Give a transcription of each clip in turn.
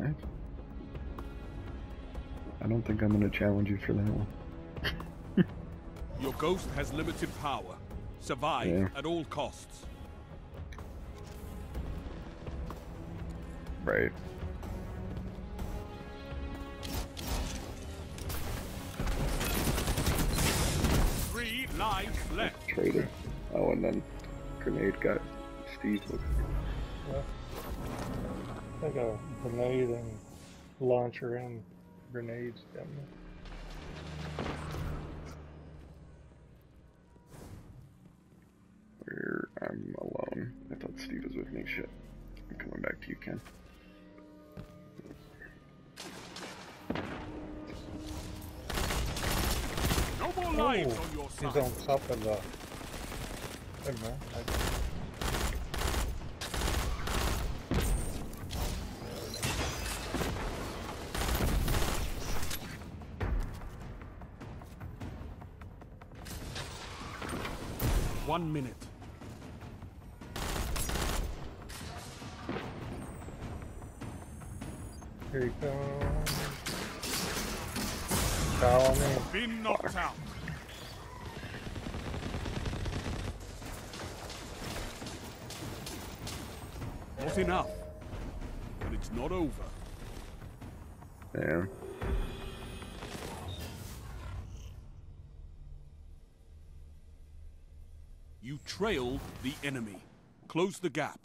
Right. I don't think I'm gonna challenge you for that one. Your ghost has limited power. Survive Yeah. at all costs. Right. Three lives left. Traitor. Oh, and then grenade got Steve. Looks Yeah. I think a grenade and launcher and grenades got me. where I'm alone. I thought Steve was with me. Shit. I'm coming back to you, Ken. No more oh, lives on your he's on top of the. Never mind. I- One minute. Here he comes. Follow me. Been knocked out. Not enough. But it's not over. Yeah. You trailed the enemy. Close the gap.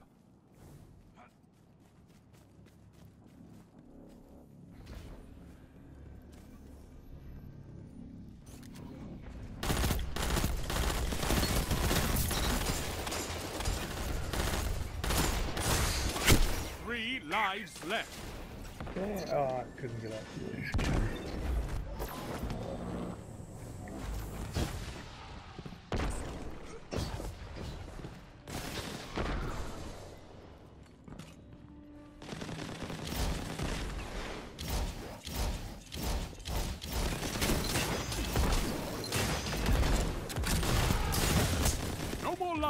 Three lives left. Yeah. Oh, I couldn't get up.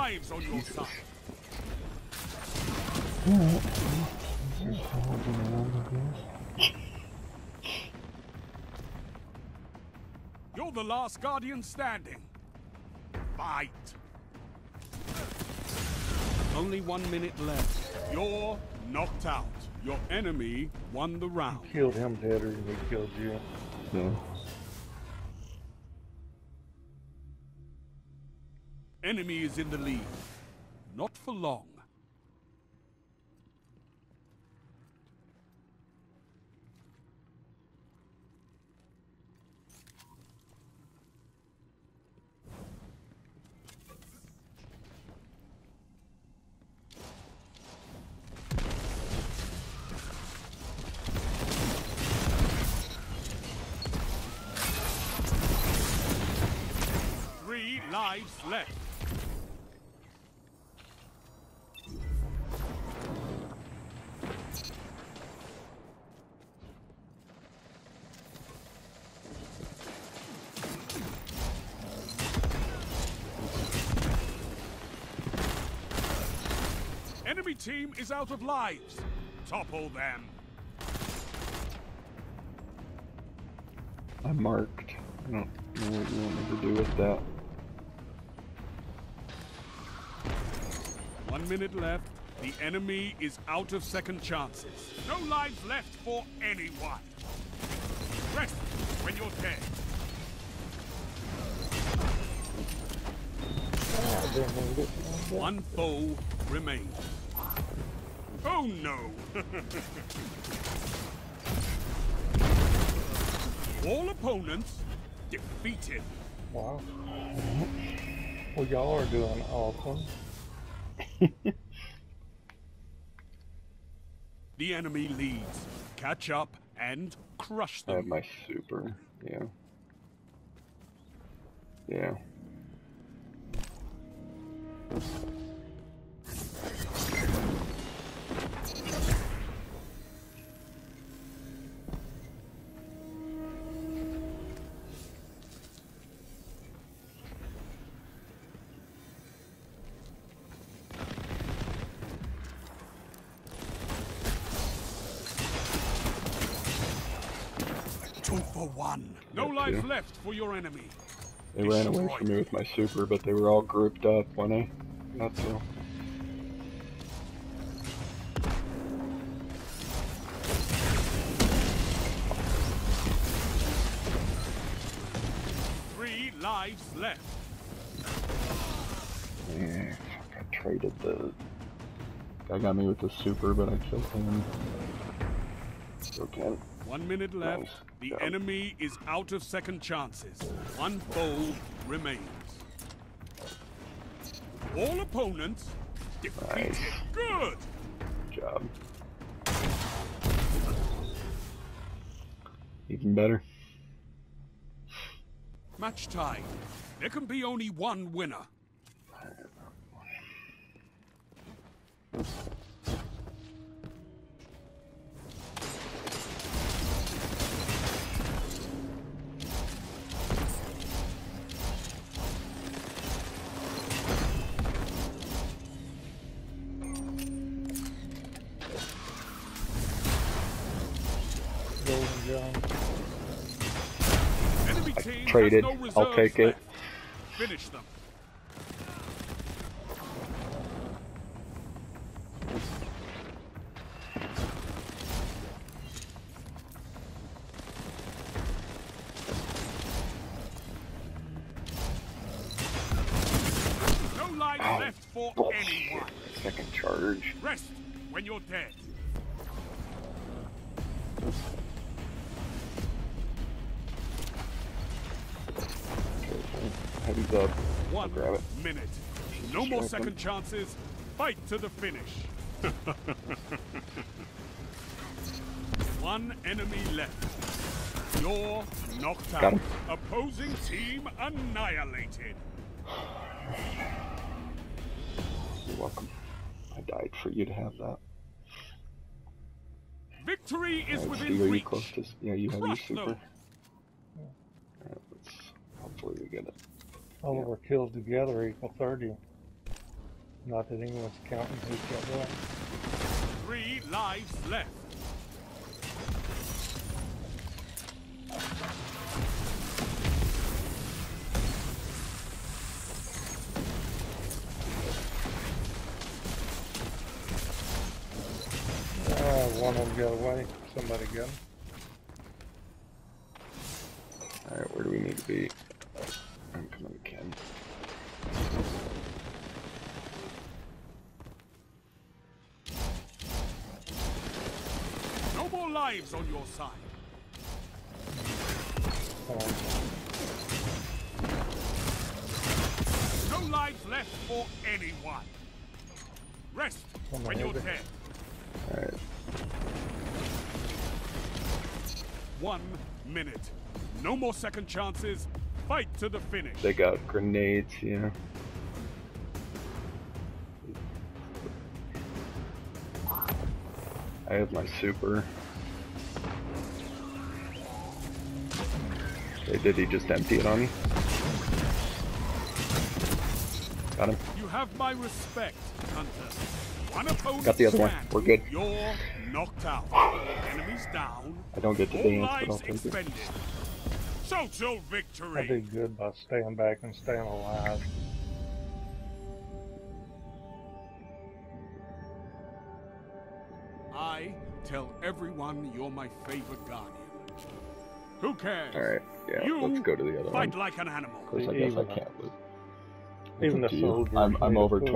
Lives on your side. You're the last guardian standing. Fight. Only one minute left. You're knocked out. Your enemy won the round. Killed him deader than he killed you. No. Enemy is in the lead. Not for long. Lives left. Enemy team is out of lives. Topple them. I'm marked. I don't know what you want me to do with that. One minute left. The enemy is out of second chances. No lives left for anyone. Rest when you're dead. I didn't need it. One foe remains. Oh no! All opponents defeated. Wow. Well, y'all are doing awesome. The enemy leads. Catch up and crush them. I have my super. Yeah. Yeah. One. No Yeah, lives two. left for your enemy. They ran away from me with my super, but they were all grouped up when I got to. Three lives left. Yeah, fuck, I traded the. Guy got me with the super, but I killed him. Still can't. One minute left. Nice The enemy is out of second chances. One foe remains. All opponents defeated. Nice. Good. job. Even better. Match tied. There can be only one winner. Traded. no I'll take it. Finish them. No lives Ow. left for Bullshit. anyone. Second charge. Rest when you're dead. Heavy's up. One grab it. minute. No more second chances. Fight to the finish. One enemy left. You're knocked out. Opposing team annihilated. You're welcome. I died for you to have that. Victory is Alright, within are you reach. close to? Yeah, you have your super. let's. Hopefully we get it. All of our kills together equal 30. Not that anyone's counting who's got what. Three lives left. Ah, one of them got away. Somebody got him. Alright, where do we need to be? No more lives on your side. No lives left for anyone. Rest when you're dead. Alright, One minute. No more second chances. Fight to the finish. they got grenades, yeah. I have my super. Hey, did he just empty it on me? Got him. You have my respect, Hunter. One opponent Got the other one. We're good. You're knocked out. Enemies down. I don't get to dance, but I'll take it. Expended. victory. I did victory. good by staying back and staying alive. I tell everyone you're my favorite guardian. Who cares? Alright, yeah, You let's go to the other Fight one. like an animal. Of course, I guess I can't lose. Even the to soldiers I'm, I'm over fool